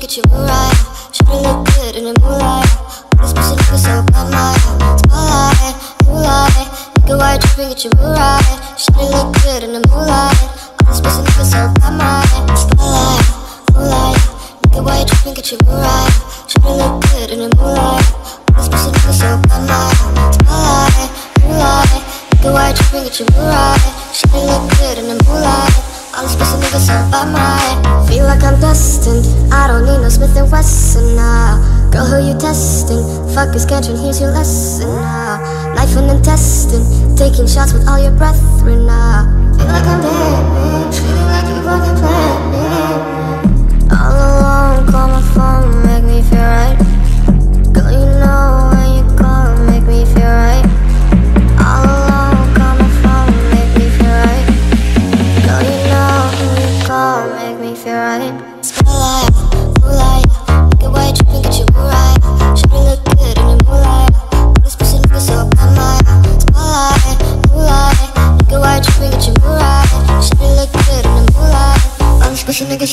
get you right. Should've look good in the moonlight. All this pussy nigga so bad, my spotlight, moonlight. Nigga, why you tripping? Get you right. Should've look good in the moonlight. All this pussy nigga so bad, my spotlight, moonlight. Nigga, why you tripping? Get you right. Should've look good in the moonlight. All this pussy so bad, my spotlight, moonlight. Nigga, why you tripping? Get you right. Should've look good in the moonlight. All this pussy niggas so by my like I'm destined. I don't need no Smith Wesson now Girl, who you testing? Fuck this Cantron, here's your lesson now Knife and intestine Taking shots with all your brethren now Feel like I'm dead,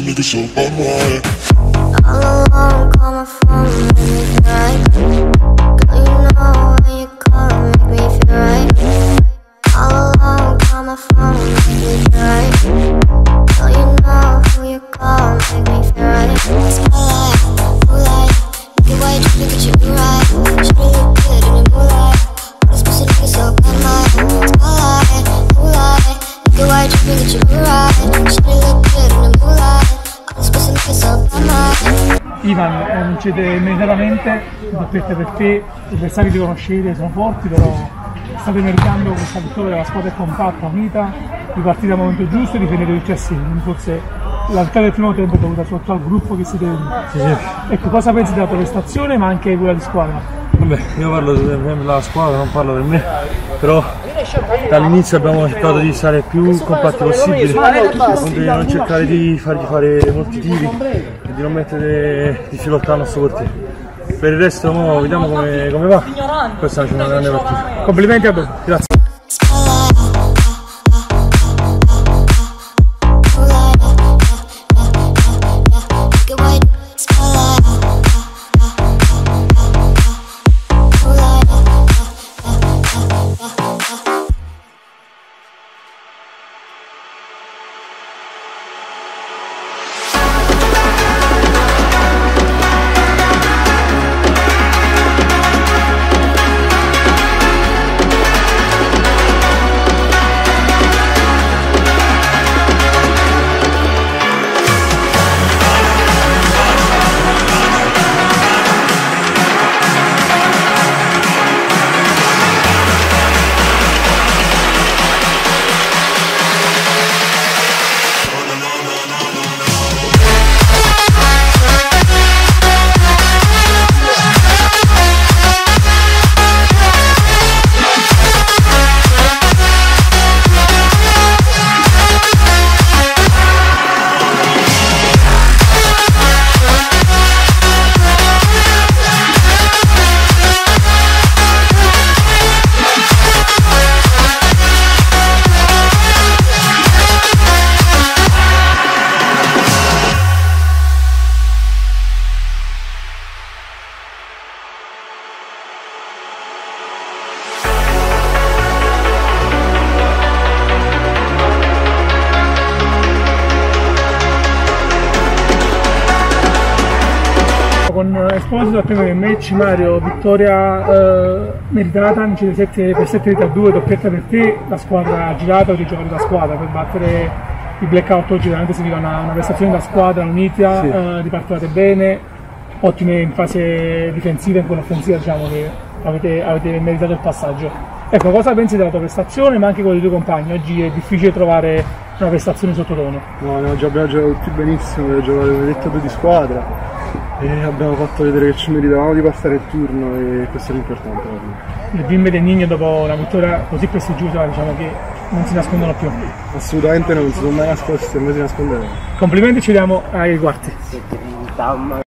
niggas up, I'm right Ivan eh, vincete immediatamente, doppietta per te, gli avversari li conoscete, sono forti, però state meritando questa vittoria, la squadra è compatta, unita, vi partite al momento giusto e difendete assieme, quindi forse la vittoria del primo tempo è dovuta soprattutto al gruppo che siete uniti. Ecco, cosa pensi della tua prestazione ma anche quella di squadra? Vabbè, io parlo della squadra, non parlo per me, però dall'inizio abbiamo cercato di stare più compatti possibile, non cercare di fargli fare molti tiri di non mettere difficoltà al nostro portiere. Per il resto mo, vediamo come, come va, questa è una grande partita. Complimenti a dopo, grazie. Con eh, Esposito a prima del match Mario, vittoria eh, meritata, vincete 7 per 7 a 2, doppietta per te, la squadra ha girato, hai giocato da squadra per battere il blackout oggi veramente si viva una, una prestazione da squadra unita, Sì. eh, ripartivate bene, ottime in fase difensiva e in quella offensiva diciamo che avete, avete meritato il passaggio. Ecco, cosa pensi della tua prestazione ma anche con i tuoi compagni? Oggi è difficile trovare una prestazione sottotono. No, no, già abbiamo giocato tutti benissimo, abbiamo giocato detto di squadra e abbiamo fatto vedere che ci meritavamo di passare il turno e questo è l'importante. alla fine. Le bimbe del Nigno dopo una vittoria così prestigiosa diciamo che non si nascondono più. Assolutamente non si sono mai nascosti e mai si nasconderanno. Complimenti ci vediamo ai quarti.